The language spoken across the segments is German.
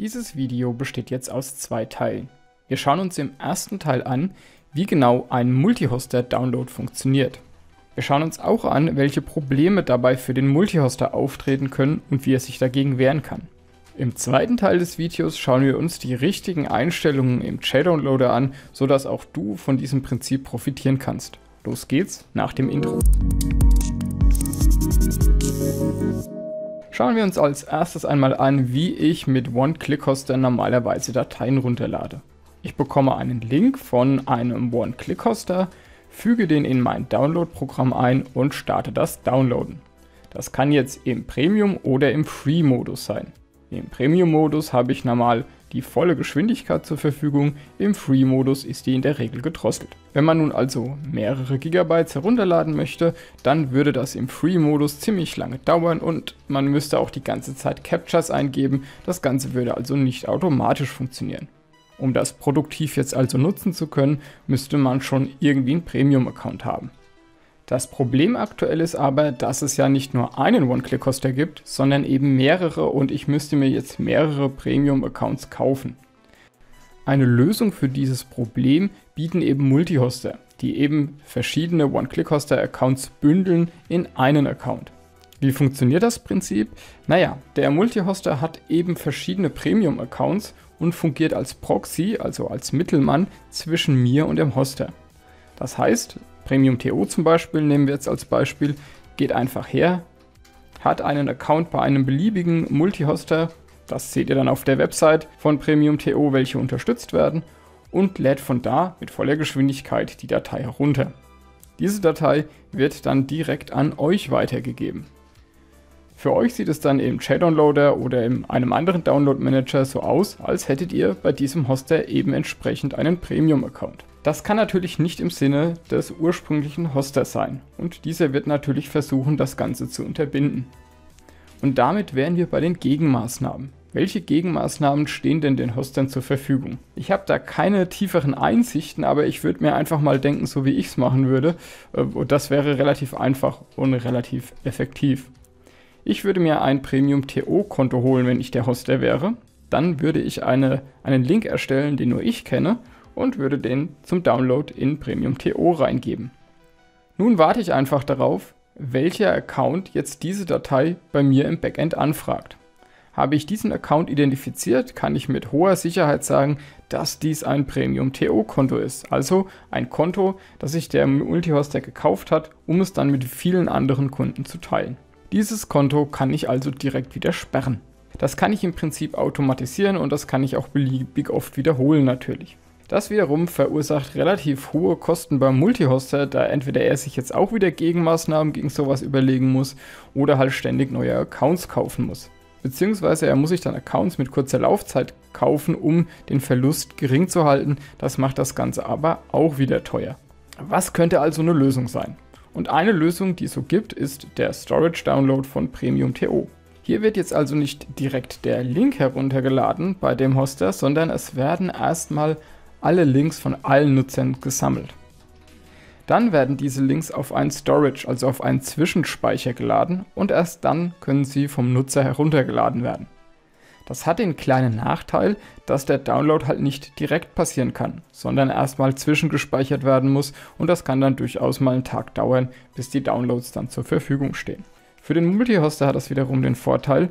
Dieses Video besteht jetzt aus zwei Teilen. Wir schauen uns im ersten Teil an, wie genau ein Multihoster-Download funktioniert. Wir schauen uns auch an, welche Probleme dabei für den Multihoster auftreten können und wie er sich dagegen wehren kann. Im zweiten Teil des Videos schauen wir uns die richtigen Einstellungen im JDownloader an, sodass auch du von diesem Prinzip profitieren kannst. Los geht's nach dem Intro. Schauen wir uns als erstes einmal an, wie ich mit One-Click-Hoster normalerweise Dateien runterlade. Ich bekomme einen Link von einem One-Click-Hoster, füge den in mein Download-Programm ein und starte das Downloaden. Das kann jetzt im Premium oder im Free-Modus sein. Im Premium-Modus habe ich normal die volle Geschwindigkeit zur Verfügung, im Free-Modus ist die in der Regel gedrosselt. Wenn man nun also mehrere Gigabytes herunterladen möchte, dann würde das im Free-Modus ziemlich lange dauern und man müsste auch die ganze Zeit Captchas eingeben, das Ganze würde also nicht automatisch funktionieren. Um das produktiv jetzt also nutzen zu können, müsste man schon irgendwie einen Premium-Account haben. Das Problem aktuell ist aber, dass es ja nicht nur einen One-Click-Hoster gibt, sondern eben mehrere und ich müsste mir jetzt mehrere Premium-Accounts kaufen. Eine Lösung für dieses Problem bieten eben Multi-Hoster, die eben verschiedene One-Click-Hoster-Accounts bündeln in einen Account. Wie funktioniert das Prinzip? Naja, der Multi-Hoster hat eben verschiedene Premium-Accounts und fungiert als Proxy, also als Mittelmann zwischen mir und dem Hoster. Das heißt, Premium TO zum Beispiel, nehmen wir jetzt als Beispiel, geht einfach her, hat einen Account bei einem beliebigen Multihoster, das seht ihr dann auf der Website von Premium TO, welche unterstützt werden, und lädt von da mit voller Geschwindigkeit die Datei herunter. Diese Datei wird dann direkt an euch weitergegeben. Für euch sieht es dann im JDownloader oder in einem anderen Download Manager so aus, als hättet ihr bei diesem Hoster eben entsprechend einen Premium-Account. Das kann natürlich nicht im Sinne des ursprünglichen Hosters sein und dieser wird natürlich versuchen, das Ganze zu unterbinden. Und damit wären wir bei den Gegenmaßnahmen. Welche Gegenmaßnahmen stehen denn den Hostern zur Verfügung? Ich habe da keine tieferen Einsichten, aber ich würde mir einfach mal denken, so wie ich es machen würde. Äh, und das wäre relativ einfach und relativ effektiv. Ich würde mir ein Premium TO-Konto holen, wenn ich der Hoster wäre. Dann würde ich eine, einen Link erstellen, den nur ich kenne und würde den zum Download in Premium TO reingeben. Nun warte ich einfach darauf, welcher Account jetzt diese Datei bei mir im Backend anfragt. Habe ich diesen Account identifiziert, kann ich mit hoher Sicherheit sagen, dass dies ein Premium TO Konto ist. Also ein Konto, das sich der Multihoster gekauft hat, um es dann mit vielen anderen Kunden zu teilen. Dieses Konto kann ich also direkt wieder sperren. Das kann ich im Prinzip automatisieren und das kann ich auch beliebig oft wiederholen natürlich. Das wiederum verursacht relativ hohe Kosten beim Multihoster, da entweder er sich jetzt auch wieder Gegenmaßnahmen gegen sowas überlegen muss oder halt ständig neue Accounts kaufen muss. Beziehungsweise er muss sich dann Accounts mit kurzer Laufzeit kaufen, um den Verlust gering zu halten. Das macht das Ganze aber auch wieder teuer. Was könnte also eine Lösung sein? Und eine Lösung, die es so gibt, ist der Storage Download von Premium TO. Hier wird jetzt also nicht direkt der Link heruntergeladen bei dem Hoster, sondern es werden erstmal alle Links von allen Nutzern gesammelt. Dann werden diese Links auf einen Storage, also auf einen Zwischenspeicher geladen und erst dann können sie vom Nutzer heruntergeladen werden. Das hat den kleinen Nachteil, dass der Download halt nicht direkt passieren kann, sondern erstmal zwischengespeichert werden muss und das kann dann durchaus mal einen Tag dauern, bis die Downloads dann zur Verfügung stehen. Für den Multihoster hat das wiederum den Vorteil,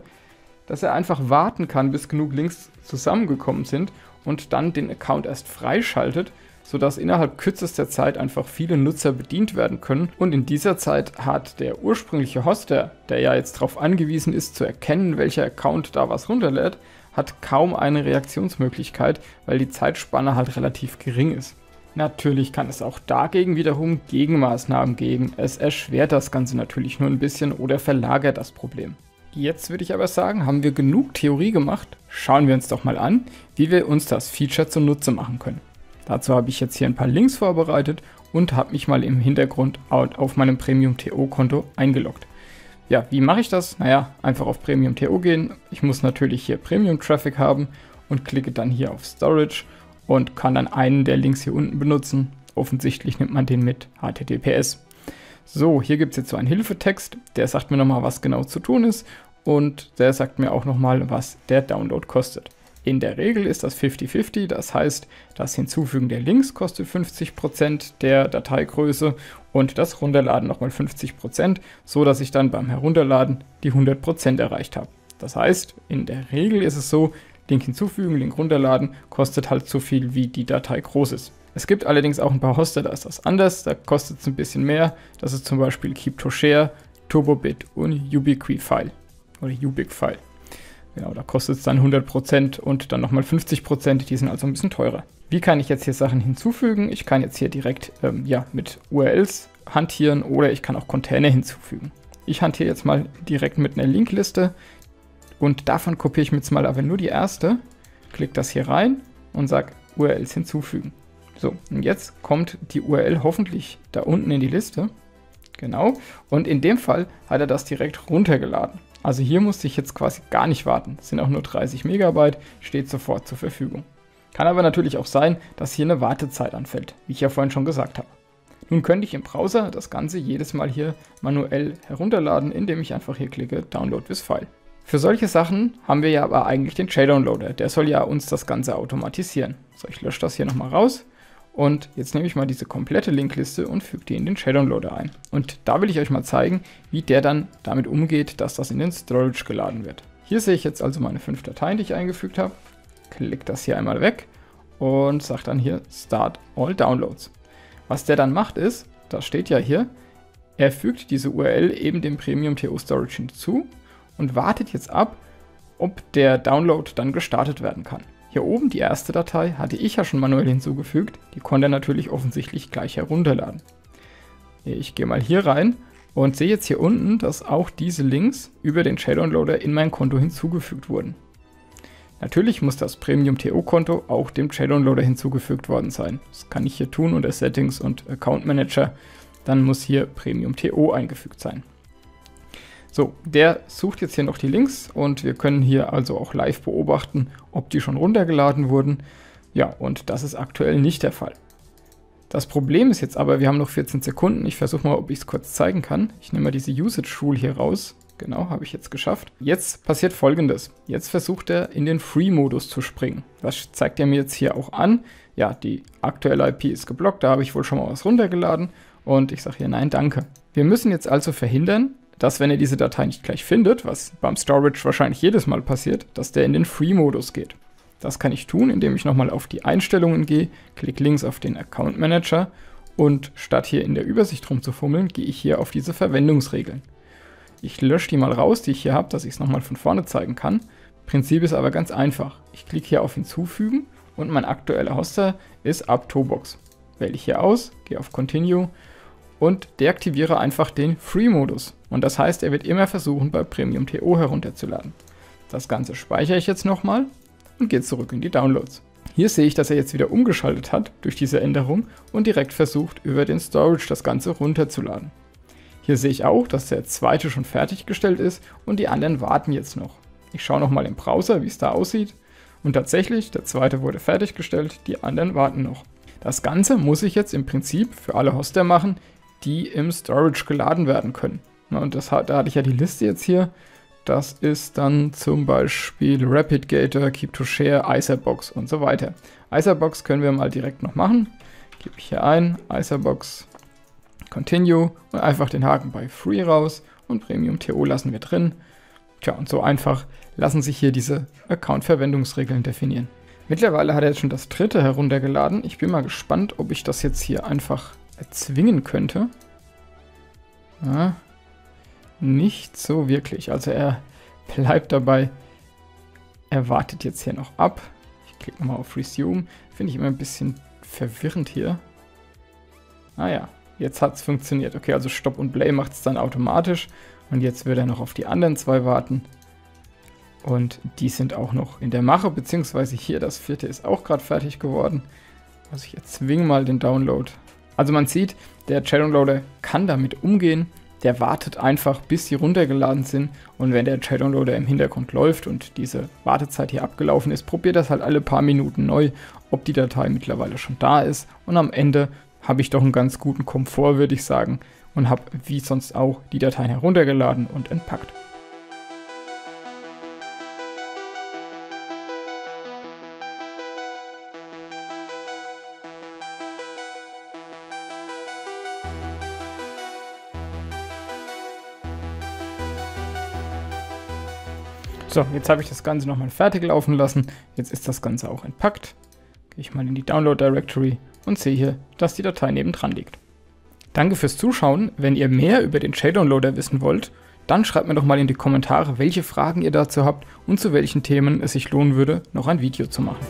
dass er einfach warten kann, bis genug Links zusammengekommen sind und dann den Account erst freischaltet sodass innerhalb kürzester Zeit einfach viele Nutzer bedient werden können. Und in dieser Zeit hat der ursprüngliche Hoster, der ja jetzt darauf angewiesen ist, zu erkennen, welcher Account da was runterlädt, hat kaum eine Reaktionsmöglichkeit, weil die Zeitspanne halt relativ gering ist. Natürlich kann es auch dagegen wiederum Gegenmaßnahmen geben. Es erschwert das Ganze natürlich nur ein bisschen oder verlagert das Problem. Jetzt würde ich aber sagen, haben wir genug Theorie gemacht. Schauen wir uns doch mal an, wie wir uns das Feature zunutze machen können. Dazu habe ich jetzt hier ein paar Links vorbereitet und habe mich mal im Hintergrund auf meinem Premium TO Konto eingeloggt. Ja, wie mache ich das? Naja, einfach auf Premium TO gehen. Ich muss natürlich hier Premium Traffic haben und klicke dann hier auf Storage und kann dann einen der Links hier unten benutzen. Offensichtlich nimmt man den mit HTTPS. So, hier gibt es jetzt so einen Hilfetext, der sagt mir nochmal, was genau zu tun ist und der sagt mir auch nochmal, was der Download kostet. In der Regel ist das 50-50, das heißt, das Hinzufügen der Links kostet 50% der Dateigröße und das Runterladen nochmal 50%, so dass ich dann beim Herunterladen die 100% erreicht habe. Das heißt, in der Regel ist es so, Link hinzufügen, Link runterladen, kostet halt so viel, wie die Datei groß ist. Es gibt allerdings auch ein paar Hoster, da ist das anders, da kostet es ein bisschen mehr. Das ist zum Beispiel Keep2Share, TurboBit und UbiQuiFile oder UbicFile. Genau, da kostet es dann 100% und dann nochmal 50%, die sind also ein bisschen teurer. Wie kann ich jetzt hier Sachen hinzufügen? Ich kann jetzt hier direkt ähm, ja, mit URLs hantieren oder ich kann auch Container hinzufügen. Ich hantiere jetzt mal direkt mit einer Linkliste und davon kopiere ich mir jetzt mal aber nur die erste, klicke das hier rein und sage URLs hinzufügen. So, und jetzt kommt die URL hoffentlich da unten in die Liste. Genau. Und in dem Fall hat er das direkt runtergeladen. Also hier musste ich jetzt quasi gar nicht warten. Es sind auch nur 30 Megabyte, steht sofort zur Verfügung. Kann aber natürlich auch sein, dass hier eine Wartezeit anfällt, wie ich ja vorhin schon gesagt habe. Nun könnte ich im Browser das Ganze jedes Mal hier manuell herunterladen, indem ich einfach hier klicke Download this File. Für solche Sachen haben wir ja aber eigentlich den JDownloader, der soll ja uns das Ganze automatisieren. So, ich lösche das hier nochmal raus und jetzt nehme ich mal diese komplette Linkliste und füge die in den Shadowloader ein. Und da will ich euch mal zeigen, wie der dann damit umgeht, dass das in den Storage geladen wird. Hier sehe ich jetzt also meine fünf Dateien, die ich eingefügt habe. Klick das hier einmal weg und sage dann hier Start All Downloads. Was der dann macht ist, das steht ja hier, er fügt diese URL eben dem Premium TO Storage hinzu und wartet jetzt ab, ob der Download dann gestartet werden kann. Hier oben die erste Datei hatte ich ja schon manuell hinzugefügt, die konnte er natürlich offensichtlich gleich herunterladen. Ich gehe mal hier rein und sehe jetzt hier unten, dass auch diese Links über den JDownloader in mein Konto hinzugefügt wurden. Natürlich muss das Premium TO Konto auch dem JDownloader hinzugefügt worden sein. Das kann ich hier tun unter Settings und Account Manager. Dann muss hier Premium TO eingefügt sein. So, der sucht jetzt hier noch die Links und wir können hier also auch live beobachten, ob die schon runtergeladen wurden. Ja, und das ist aktuell nicht der Fall. Das Problem ist jetzt aber, wir haben noch 14 Sekunden. Ich versuche mal, ob ich es kurz zeigen kann. Ich nehme mal diese Usage Rule hier raus. Genau, habe ich jetzt geschafft. Jetzt passiert folgendes. Jetzt versucht er in den Free-Modus zu springen. Das zeigt er mir jetzt hier auch an. Ja, die aktuelle IP ist geblockt, da habe ich wohl schon mal was runtergeladen. Und ich sage hier, nein, danke. Wir müssen jetzt also verhindern, dass wenn er diese Datei nicht gleich findet, was beim Storage wahrscheinlich jedes Mal passiert, dass der in den Free-Modus geht. Das kann ich tun, indem ich nochmal auf die Einstellungen gehe, klicke links auf den Account Manager und statt hier in der Übersicht rumzufummeln, gehe ich hier auf diese Verwendungsregeln. Ich lösche die mal raus, die ich hier habe, dass ich es nochmal von vorne zeigen kann. Prinzip ist aber ganz einfach. Ich klicke hier auf Hinzufügen und mein aktueller Hoster ist Abtobox. Wähle ich hier aus, gehe auf Continue und deaktiviere einfach den Free-Modus. Und das heißt, er wird immer versuchen, bei Premium TO herunterzuladen. Das Ganze speichere ich jetzt nochmal und gehe zurück in die Downloads. Hier sehe ich, dass er jetzt wieder umgeschaltet hat durch diese Änderung und direkt versucht, über den Storage das Ganze runterzuladen. Hier sehe ich auch, dass der zweite schon fertiggestellt ist und die anderen warten jetzt noch. Ich schaue nochmal im Browser, wie es da aussieht. Und tatsächlich, der zweite wurde fertiggestellt, die anderen warten noch. Das Ganze muss ich jetzt im Prinzip für alle Hoster machen, die im Storage geladen werden können. Und das, da hatte ich ja die Liste jetzt hier. Das ist dann zum Beispiel RapidGator, Keep2Share, Icerbox und so weiter. Icerbox können wir mal direkt noch machen. Gebe ich hier ein, Icerbox, Continue und einfach den Haken bei Free raus und Premium TO lassen wir drin. Tja, und so einfach lassen sich hier diese Account-Verwendungsregeln definieren. Mittlerweile hat er jetzt schon das dritte heruntergeladen. Ich bin mal gespannt, ob ich das jetzt hier einfach erzwingen könnte. Ja, nicht so wirklich. Also er bleibt dabei. Er wartet jetzt hier noch ab. Ich klicke nochmal auf Resume. Finde ich immer ein bisschen verwirrend hier. Ah ja, jetzt hat es funktioniert. Okay, also Stop und Play macht es dann automatisch. Und jetzt wird er noch auf die anderen zwei warten. Und die sind auch noch in der Mache, beziehungsweise hier das vierte ist auch gerade fertig geworden. Also ich erzwinge mal den Download. Also man sieht, der Downloader kann damit umgehen der wartet einfach, bis sie runtergeladen sind. Und wenn der Chat-Downloader im Hintergrund läuft und diese Wartezeit hier abgelaufen ist, probiert das halt alle paar Minuten neu, ob die Datei mittlerweile schon da ist. Und am Ende habe ich doch einen ganz guten Komfort, würde ich sagen, und habe wie sonst auch die Dateien heruntergeladen und entpackt. So, jetzt habe ich das Ganze nochmal fertig laufen lassen. Jetzt ist das Ganze auch entpackt. Gehe ich mal in die Download Directory und sehe hier, dass die Datei nebendran liegt. Danke fürs Zuschauen. Wenn ihr mehr über den JDownloader wissen wollt, dann schreibt mir doch mal in die Kommentare, welche Fragen ihr dazu habt und zu welchen Themen es sich lohnen würde, noch ein Video zu machen.